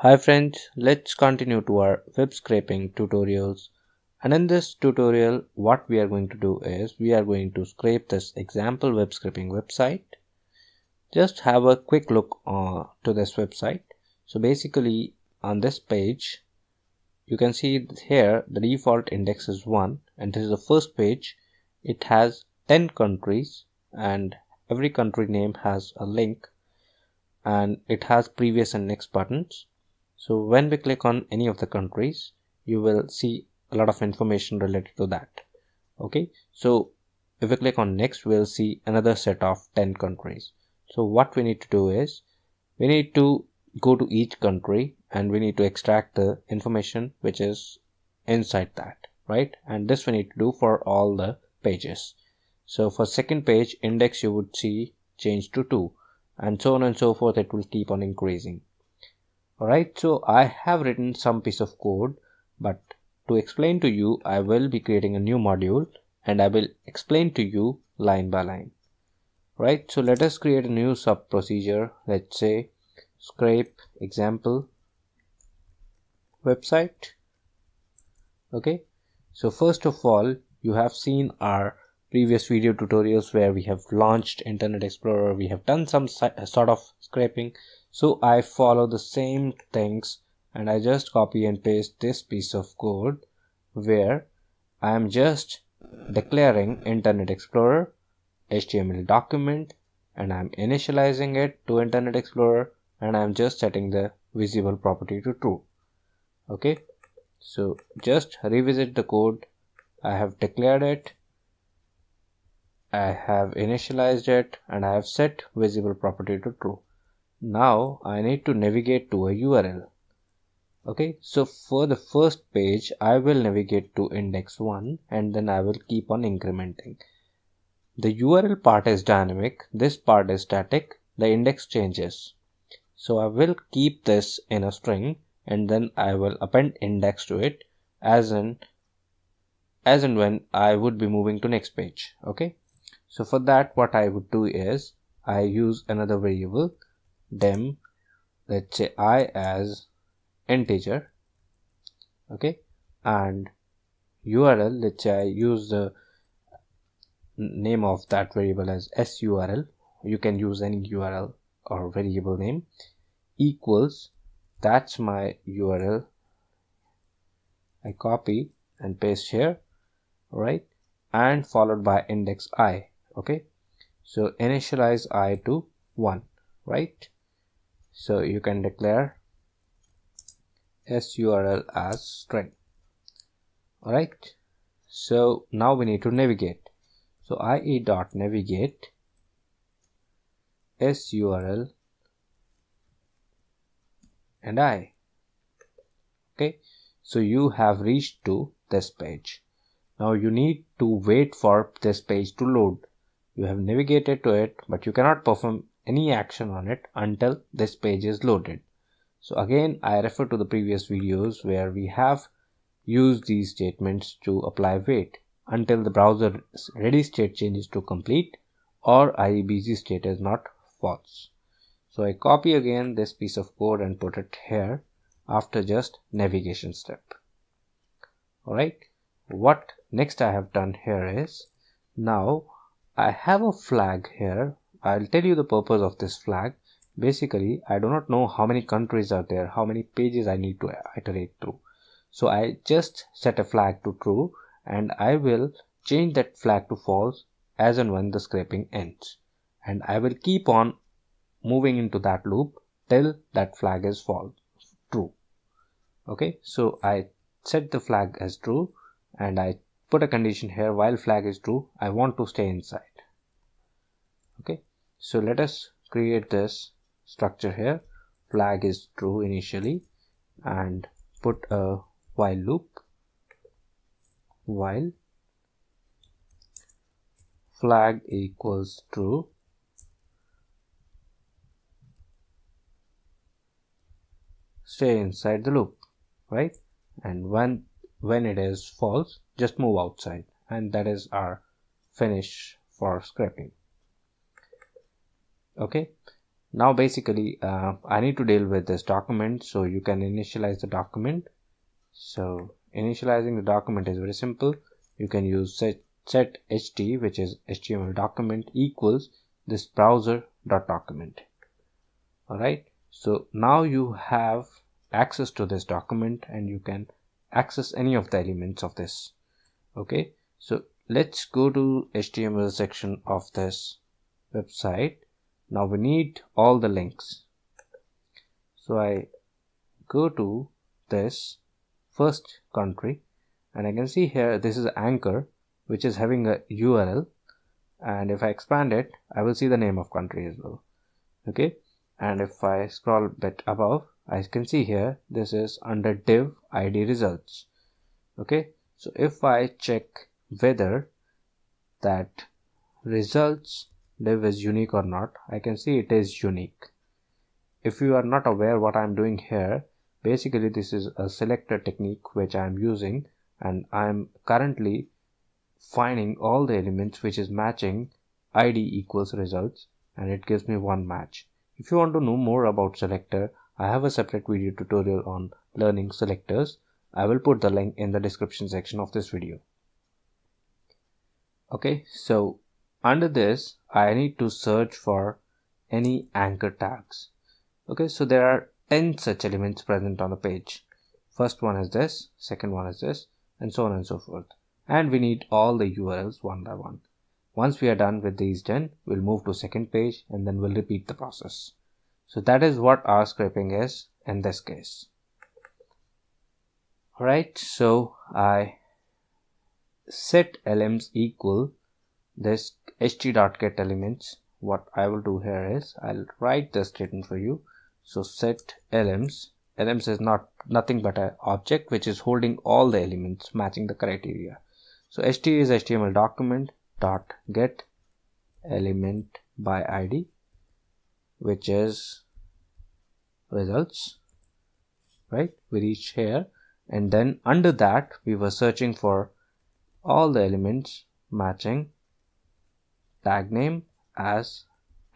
Hi friends, let's continue to our web scraping tutorials. And in this tutorial, what we are going to do is we are going to scrape this example web scraping website. Just have a quick look uh, to this website. So basically on this page, you can see here the default index is 1 and this is the first page. It has 10 countries and every country name has a link and it has previous and next buttons so when we click on any of the countries you will see a lot of information related to that. Okay? So if we click on next we'll see another set of 10 countries. So what we need to do is we need to go to each country and we need to extract the information which is inside that right? And this we need to do for all the pages. So for second page index you would see change to 2 and so on and so forth it will keep on increasing alright so I have written some piece of code but to explain to you I will be creating a new module and I will explain to you line by line. Right so let us create a new sub procedure let's say scrape example website. Okay so first of all you have seen our previous video tutorials where we have launched internet explorer we have done some sort of scraping. So I follow the same things and I just copy and paste this piece of code where I am just declaring internet explorer HTML document and I'm initializing it to internet explorer and I'm just setting the visible property to true. Okay? So just revisit the code. I have declared it I have initialized it and I have set visible property to true. Now I need to navigate to a URL. Okay, so for the first page, I will navigate to index 1 and then I will keep on incrementing. The URL part is dynamic, this part is static, the index changes. So I will keep this in a string and then I will append index to it as in as and when I would be moving to next page. Okay so for that what I would do is I use another variable dim let's say i as integer okay? And url let's say I use the name of that variable as surl you can use any url or variable name. Equals that's my url I copy and paste here right and followed by index i okay? So initialize i to 1 right? So you can declare surl as string. All right so now we need to navigate. So ie dot navigate surl and i. Okay? So you have reached to this page. Now you need to wait for this page to load you have navigated to it, but you cannot perform any action on it until this page is loaded. So again, I refer to the previous videos where we have used these statements to apply wait until the browser ready state changes to complete or IEBC state is not false. So I copy again this piece of code and put it here after just navigation step. Alright, what next I have done here is now I have a flag here. I'll tell you the purpose of this flag. Basically, I do not know how many countries are there, how many pages I need to iterate through. So I just set a flag to true and I will change that flag to false as and when the scraping ends. And I will keep on moving into that loop till that flag is false, true. Okay, so I set the flag as true and I put a condition here while flag is true I want to stay inside. Okay? So let us create this structure here. Flag is true initially and put a while loop. While flag equals true. Stay inside the loop right? And when when it is false just move outside. And that is our finish for scraping. Okay? Now basically uh, I need to deal with this document so you can initialize the document. So initializing the document is very simple. You can use set, set ht which is html document equals this browser dot document. All right so now you have access to this document and you can access any of the elements of this. Okay? So let's go to html section of this website. Now we need all the links. So i go to this first country and i can see here this is anchor which is having a url and if i expand it i will see the name of country as well. Okay? And if i scroll bit above i can see here this is under div id results. Okay? So if i check whether that results div is unique or not I can see it is unique. If you are not aware what I'm doing here basically this is a selector technique which I'm using and I'm currently finding all the elements which is matching id equals results and it gives me one match. If you want to know more about selector I have a separate video tutorial on learning selectors. I will put the link in the description section of this video. Okay so under this I need to search for any anchor tags. Okay so there are 10 such elements present on the page. First one is this second one is this and so on and so forth. And we need all the URLs one by one. Once we are done with these 10 we'll move to second page and then we'll repeat the process so that is what R scraping is in this case. Alright so I set elements equal this ht.get elements. What I will do here is I'll write the statement for you. So set elements. Elements is not nothing but an object which is holding all the elements matching the criteria. So ht is html document dot get element by id which is results right? We reach here. And then under that we were searching for all the elements matching tag name as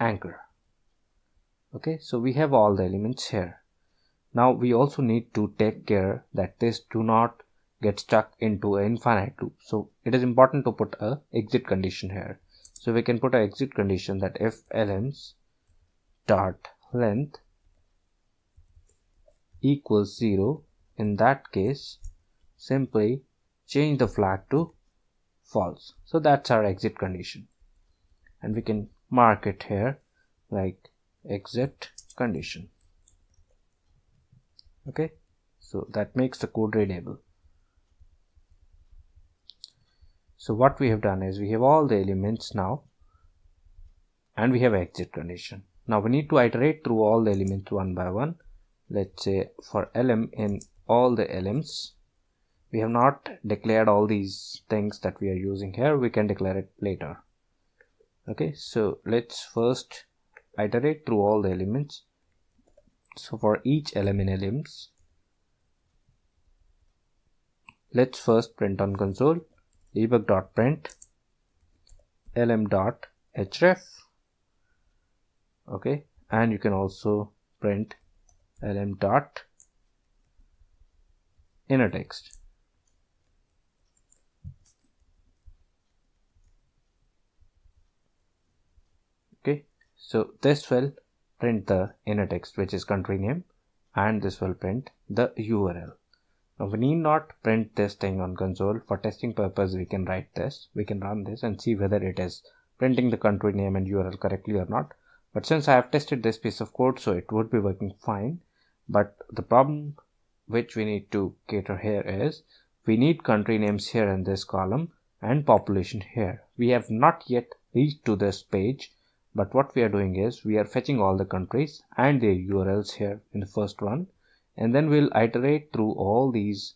anchor. Okay so we have all the elements here. Now we also need to take care that this do not get stuck into an infinite loop. So it is important to put a exit condition here. So we can put an exit condition that if elements dot length equals 0 in that case simply change the flag to false. So that's our exit condition. And we can mark it here like exit condition. Okay? So that makes the code readable. So what we have done is we have all the elements now and we have exit condition now we need to iterate through all the elements one by one. Let's say for lm in all the lms we have not declared all these things that we are using here. We can declare it later. Okay so let's first iterate through all the elements. So for each element elements let's first print on console. Debug.print lm.href okay. And you can also print lm dot inner text. Okay. So this will print the inner text which is country name and this will print the url now we need not print this thing on console. For testing purpose we can write this. We can run this and see whether it is printing the country name and url correctly or not but since i have tested this piece of code so it would be working fine. But the problem which we need to cater here is we need country names here in this column and population here. We have not yet reached to this page but what we are doing is we are fetching all the countries and their urls here in the first one and then we'll iterate through all these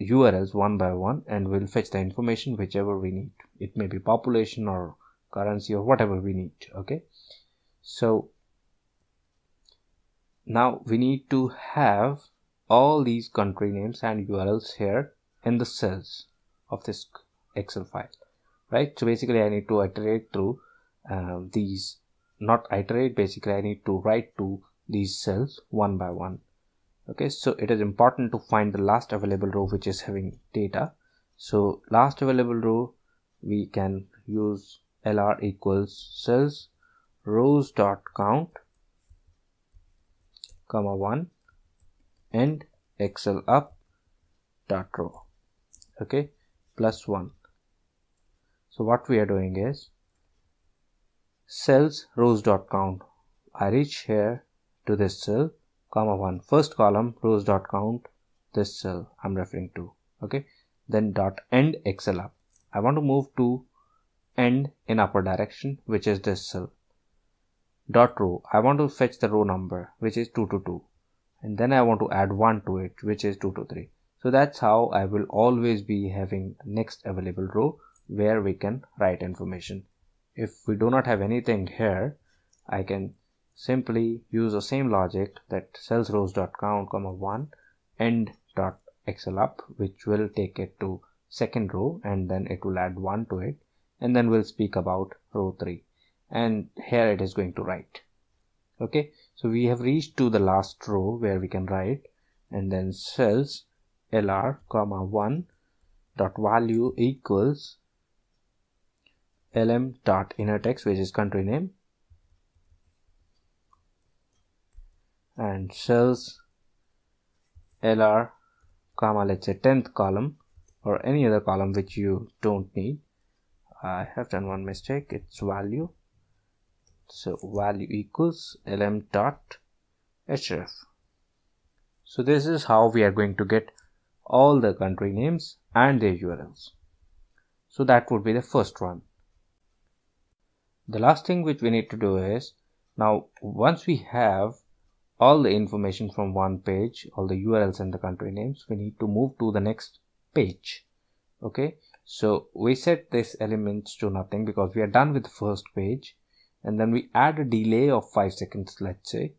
urls one by one and we'll fetch the information whichever we need. It may be population or currency or whatever we need okay so now we need to have all these country names and urls here in the cells of this excel file right? So basically i need to iterate through uh, these not iterate basically I need to write to these cells one by one. Okay so it is important to find the last available row which is having data. So last available row we can use lr equals cells rows dot count comma 1 and excel up dot row okay plus 1 so what we are doing is cells rows dot count I reach here to this cell comma 1 first column rows dot count this cell I'm referring to okay then dot end excel up. I want to move to end in upper direction which is this cell dot row. I want to fetch the row number which is 2 to 2 and then I want to add 1 to it which is 2 to 3 so that's how I will always be having next available row where we can write information. If we do not have anything here I can simply use the same logic that cells rows dot count comma 1 end dot excel up which will take it to second row and then it will add 1 to it and then we'll speak about row 3 and here it is going to write. Okay? So we have reached to the last row where we can write and then cells lr comma 1 dot value equals lm dot inner text which is country name and cells lr comma let's say 10th column or any other column which you don't need. I have done one mistake. It's value so value equals lm dot href. So this is how we are going to get all the country names and their urls so that would be the first one. The last thing which we need to do is now once we have all the information from one page all the urls and the country names we need to move to the next page. Okay? So we set this elements to nothing because we are done with the first page and then we add a delay of 5 seconds let's say.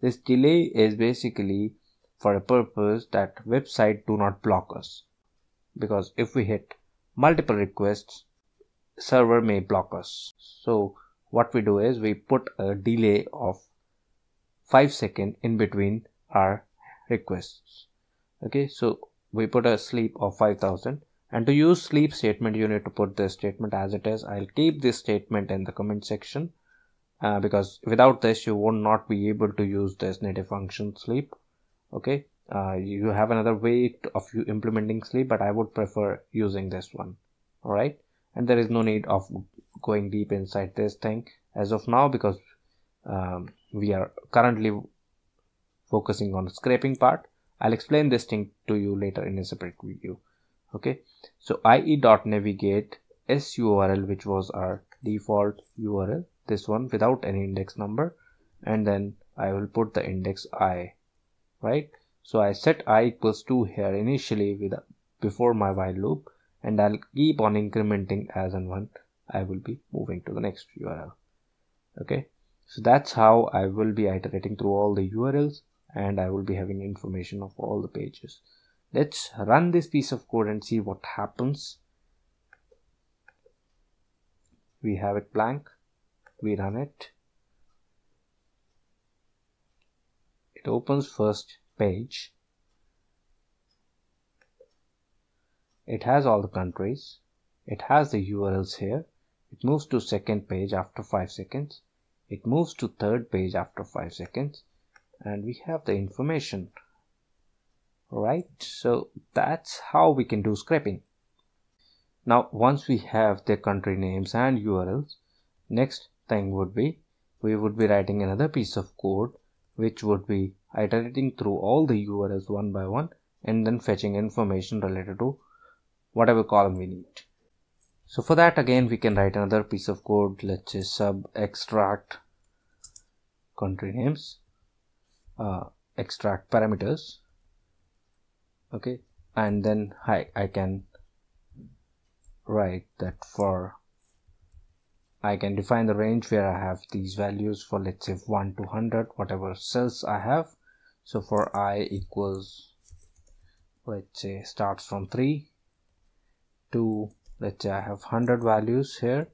This delay is basically for a purpose that website do not block us. Because if we hit multiple requests server may block us. So what we do is we put a delay of 5 second in between our requests. Okay so we put a sleep of 5000 and to use sleep statement you need to put this statement as it is. I'll keep this statement in the comment section uh, because without this you will not be able to use this native function sleep. Okay? Uh, you have another way of you implementing sleep but i would prefer using this one. All right and there is no need of going deep inside this thing as of now because um, we are currently focusing on the scraping part. I'll explain this thing to you later in a separate video. Okay? So ie dot navigate surl which was our default url this one without any index number and then I will put the index i right? So I set i equals 2 here initially with before my while loop and I'll keep on incrementing as and when I will be moving to the next URL okay? So that's how I will be iterating through all the URLs and I will be having information of all the pages. Let's run this piece of code and see what happens. We have it blank we run it. It opens first page. It has all the countries. It has the urls here. It moves to second page after 5 seconds. It moves to third page after 5 seconds. And we have the information. Right? So that's how we can do scraping. Now once we have the country names and urls next thing would be we would be writing another piece of code which would be iterating through all the URLs one by one and then fetching information related to whatever column we need. So for that again we can write another piece of code let's say sub extract country names uh, extract parameters okay and then I, I can write that for I can define the range where I have these values for let's say 1 to 100 whatever cells I have. So for i equals let's say starts from 3 to let's say I have 100 values here.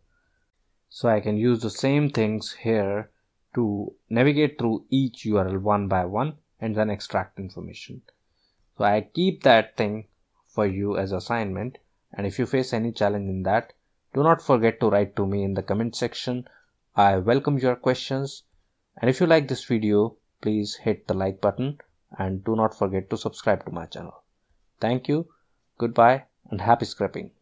So I can use the same things here to navigate through each URL one by one and then extract information. So I keep that thing for you as assignment. And if you face any challenge in that do not forget to write to me in the comment section. I welcome your questions and if you like this video please hit the like button and do not forget to subscribe to my channel. Thank you, goodbye and happy scraping.